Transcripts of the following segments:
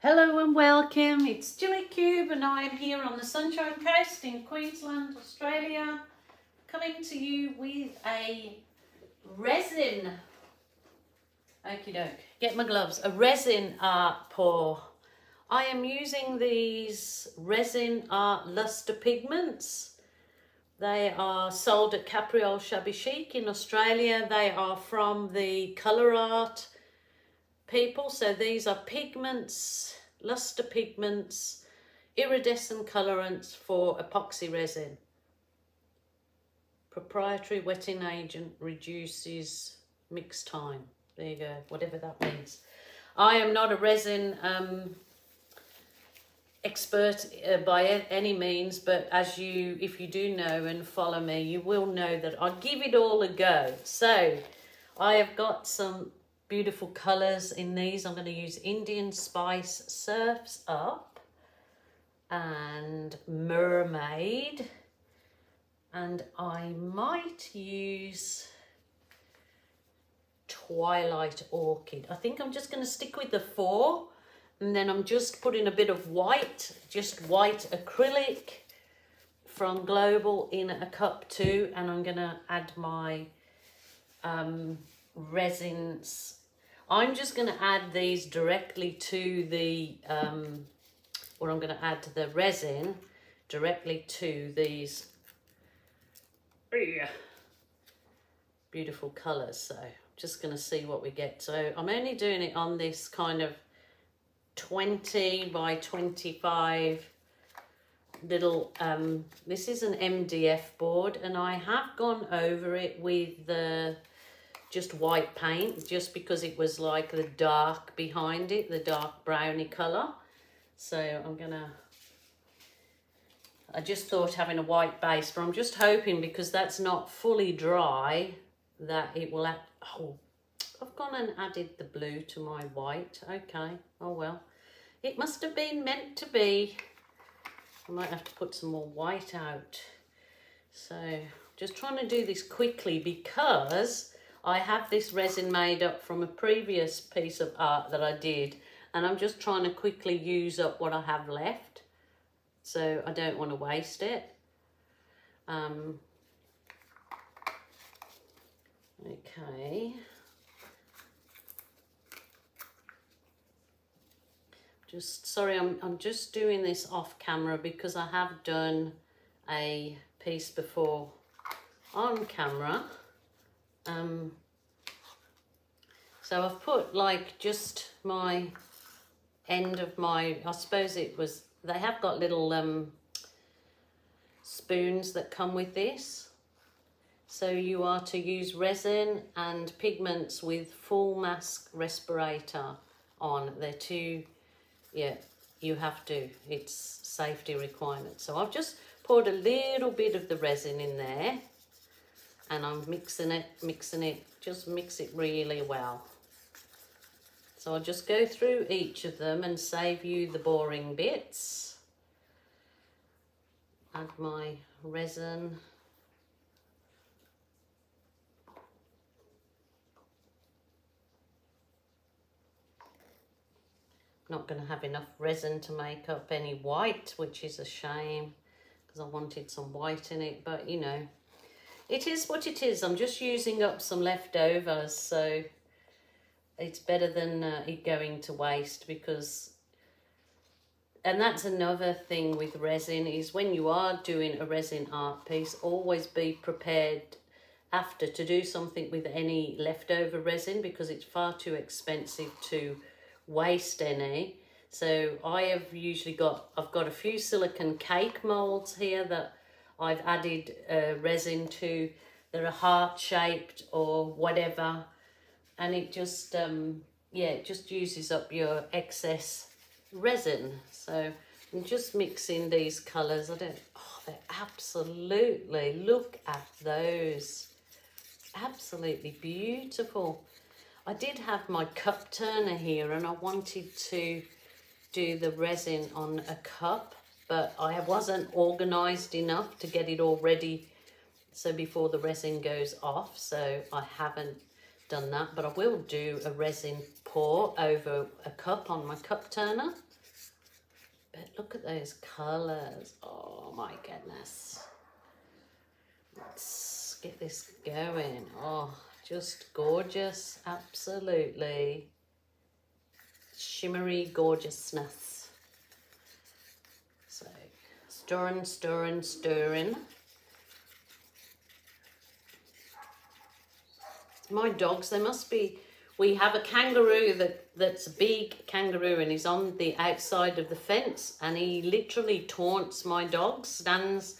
Hello and welcome, it's Gilly Kube and I am here on the Sunshine Coast in Queensland, Australia, coming to you with a resin, okie doke, get my gloves, a resin art pour. I am using these resin art luster pigments. They are sold at Capriole Shabby Chic in Australia. They are from the Colour Art people. So these are pigments, luster pigments, iridescent colorants for epoxy resin. Proprietary wetting agent reduces mix time. There you go, whatever that means. I am not a resin um, expert uh, by any means, but as you, if you do know and follow me, you will know that I give it all a go. So I have got some beautiful colours in these. I'm going to use Indian Spice Surfs Up and Mermaid. And I might use Twilight Orchid. I think I'm just going to stick with the four. And then I'm just putting a bit of white, just white acrylic from Global in a cup too. And I'm going to add my um, resins I'm just going to add these directly to the, um, or I'm going to add the resin directly to these beautiful colours. So just going to see what we get. So I'm only doing it on this kind of 20 by 25 little, um, this is an MDF board and I have gone over it with the just white paint just because it was like the dark behind it, the dark browny colour. So I'm gonna, I just thought having a white base, but I'm just hoping because that's not fully dry that it will, add, oh, I've gone and added the blue to my white. Okay, oh well. It must have been meant to be. I might have to put some more white out. So just trying to do this quickly because I have this resin made up from a previous piece of art that I did and I'm just trying to quickly use up what I have left so I don't want to waste it. Um, okay. Just, sorry, I'm, I'm just doing this off camera because I have done a piece before on camera. Um, so I've put like just my end of my, I suppose it was, they have got little um, spoons that come with this. So you are to use resin and pigments with full mask respirator on. They're two, yeah, you have to. It's safety requirement. So I've just poured a little bit of the resin in there and I'm mixing it, mixing it, just mix it really well. So I'll just go through each of them and save you the boring bits. Add my resin. Not going to have enough resin to make up any white, which is a shame because I wanted some white in it, but you know, it is what it is. I'm just using up some leftovers, so it's better than uh, it going to waste because and that's another thing with resin is when you are doing a resin art piece always be prepared after to do something with any leftover resin because it's far too expensive to waste any so I have usually got I've got a few silicon cake molds here that I've added uh, resin to. They're a heart shaped or whatever. And it just, um, yeah, it just uses up your excess resin. So I'm just mixing these colours. I don't, oh, they're absolutely, look at those. Absolutely beautiful. I did have my cup turner here and I wanted to do the resin on a cup but I wasn't organised enough to get it all ready so before the resin goes off so I haven't done that but I will do a resin pour over a cup on my cup turner but look at those colours. Oh my goodness. Let's get this going. Oh, just gorgeous. Absolutely. Shimmery gorgeousness. Stirring, stirring, stirring. My dogs, they must be we have a kangaroo that that's a big kangaroo and he's on the outside of the fence and he literally taunts my dog stands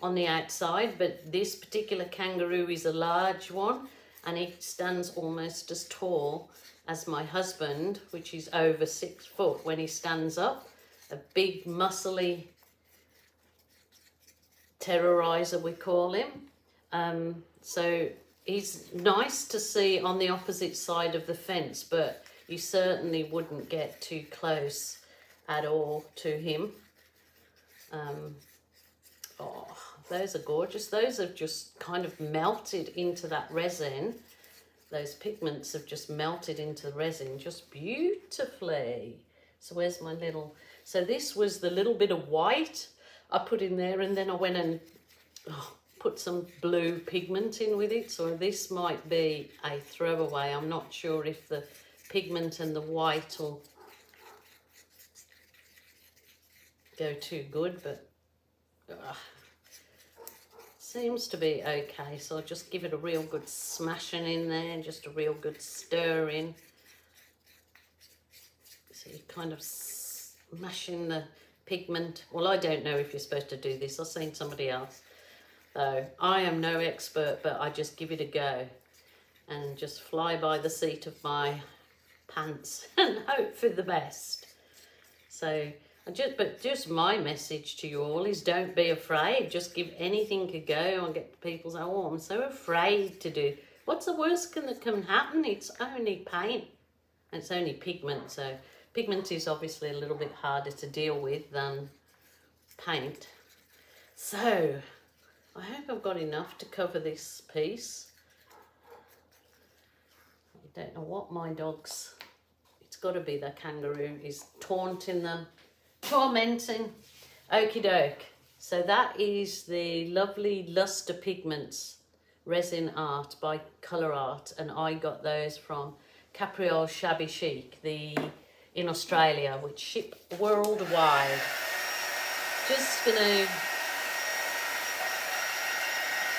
on the outside but this particular kangaroo is a large one and he stands almost as tall as my husband which is over six foot when he stands up a big muscly terrorizer we call him um, so he's nice to see on the opposite side of the fence, but you certainly wouldn't get too close at all to him. Um, oh, those are gorgeous. Those have just kind of melted into that resin. Those pigments have just melted into the resin just beautifully. So where's my little... So this was the little bit of white I put in there and then I went and... Oh, put some blue pigment in with it. So this might be a throwaway. I'm not sure if the pigment and the white will go too good, but uh, seems to be okay. So I'll just give it a real good smashing in there, just a real good stirring. So you kind of smashing the pigment. Well, I don't know if you're supposed to do this. I've seen somebody else. So I am no expert, but I just give it a go and just fly by the seat of my pants and hope for the best. So I just, but just my message to you all is don't be afraid. Just give anything a go and get people say, oh, I'm so afraid to do. What's the worst that can happen? It's only paint. It's only pigment. So pigment is obviously a little bit harder to deal with than paint. So I hope I've got enough to cover this piece. I don't know what my dog's, it's got to be the kangaroo, is taunting them, tormenting. Okie doke. So that is the lovely Luster Pigments resin art by Colour Art and I got those from Capriole Shabby Chic the in Australia which ship worldwide. Just gonna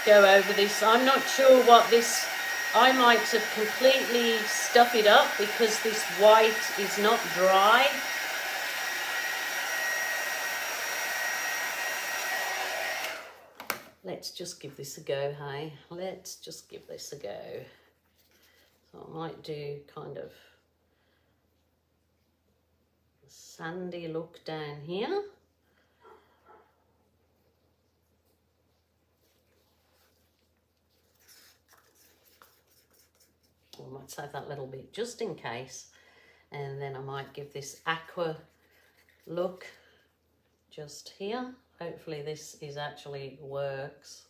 go over this. I'm not sure what this, I might have completely stuffed it up because this white is not dry. Let's just give this a go, hey? Let's just give this a go. So I might do kind of sandy look down here. I might save that little bit just in case. And then I might give this aqua look just here. Hopefully this is actually works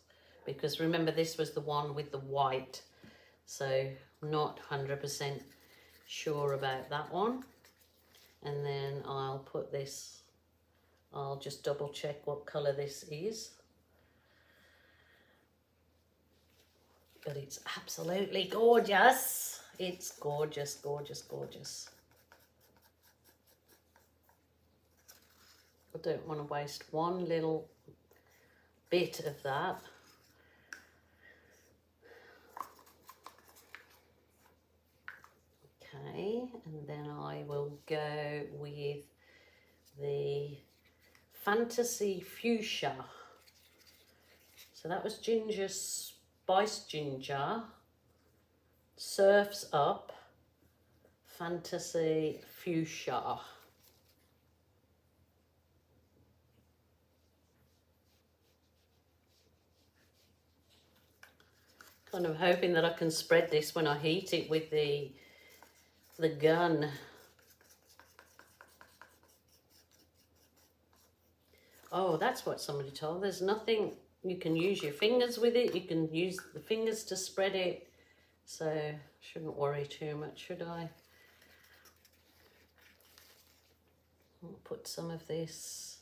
because remember this was the one with the white. So not 100% sure about that one. And then I'll put this, I'll just double check what colour this is. but it's absolutely gorgeous. It's gorgeous, gorgeous, gorgeous. I don't want to waste one little bit of that. And then I will go with the Fantasy Fuchsia. So that was Ginger Spice Ginger, Surfs Up, Fantasy Fuchsia. Kind of hoping that I can spread this when I heat it with the the gun. Oh, that's what somebody told. There's nothing you can use your fingers with it. You can use the fingers to spread it. So shouldn't worry too much, should I? I'll put some of this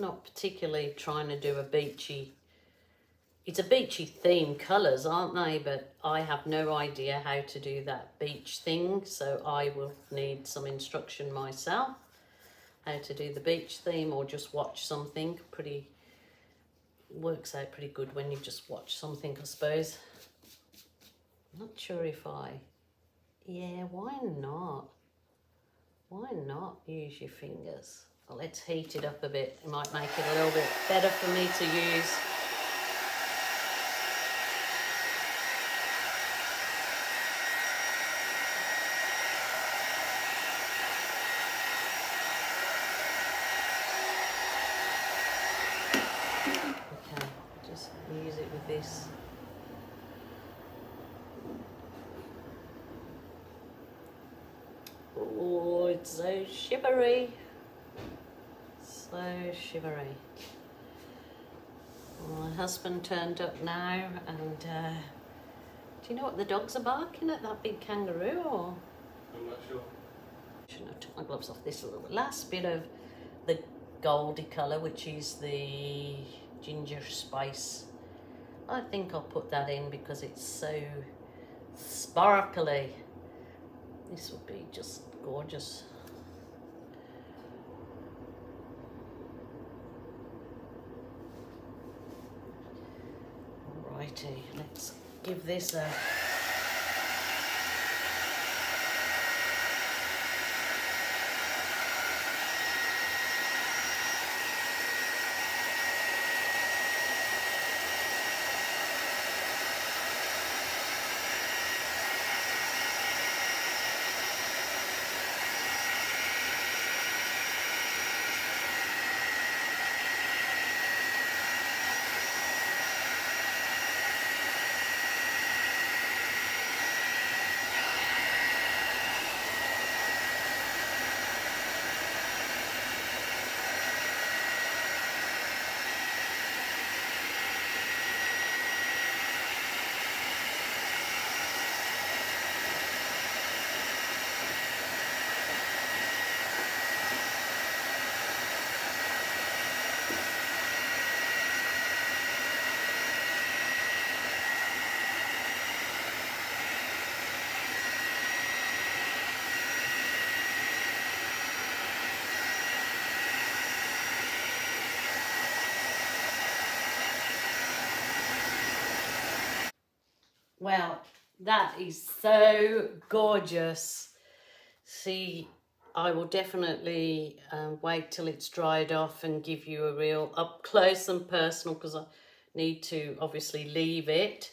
not particularly trying to do a beachy it's a beachy theme colours, aren't they? But I have no idea how to do that beach thing, so I will need some instruction myself how to do the beach theme or just watch something. Pretty works out pretty good when you just watch something I suppose. Not sure if I yeah why not? Why not use your fingers well, let's heat it up a bit. It might make it a little bit better for me to use. Okay, just use it with this. Oh, it's so So shivery. my husband turned up now and uh, do you know what the dogs are barking at? That big kangaroo or? I'm not sure. Shouldn't have took my gloves off this little last bit of the goldy colour which is the ginger spice. I think I'll put that in because it's so sparkly. This would be just gorgeous. Alrighty, let's give this a Well, that is so gorgeous. See, I will definitely um, wait till it's dried off and give you a real up close and personal because I need to obviously leave it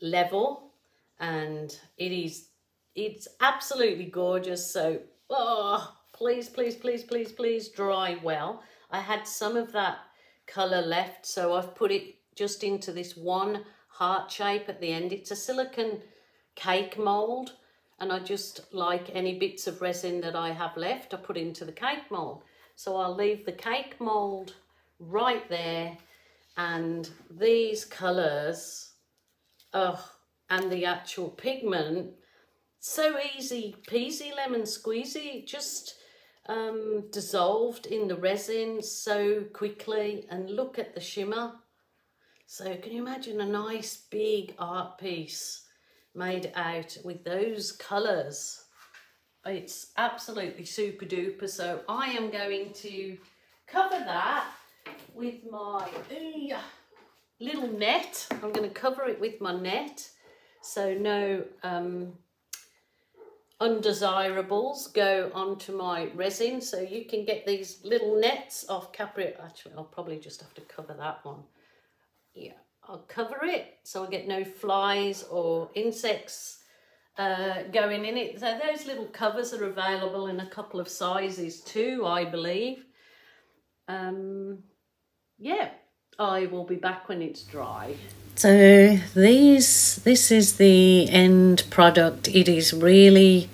level. And it is it's absolutely gorgeous. So oh please please please please please dry well. I had some of that color left so I've put it just into this one heart shape at the end. It's a silicon cake mould and I just like any bits of resin that I have left I put into the cake mould. So I'll leave the cake mould right there and these colours oh, and the actual pigment so easy peasy lemon squeezy just um, dissolved in the resin so quickly and look at the shimmer so can you imagine a nice big art piece made out with those colours? It's absolutely super duper. So I am going to cover that with my little net. I'm going to cover it with my net so no um, undesirables go onto my resin. So you can get these little nets off Capri. Actually, I'll probably just have to cover that one yeah, I'll cover it so I get no flies or insects uh, going in it. So those little covers are available in a couple of sizes too, I believe. Um, yeah, I will be back when it's dry. So these, this is the end product. It is really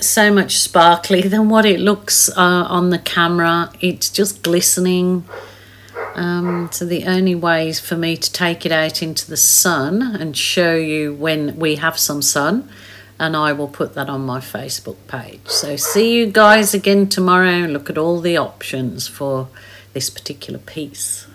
so much sparkly than what it looks uh, on the camera. It's just glistening. Um, so the only way is for me to take it out into the sun and show you when we have some sun and I will put that on my Facebook page. So see you guys again tomorrow. Look at all the options for this particular piece.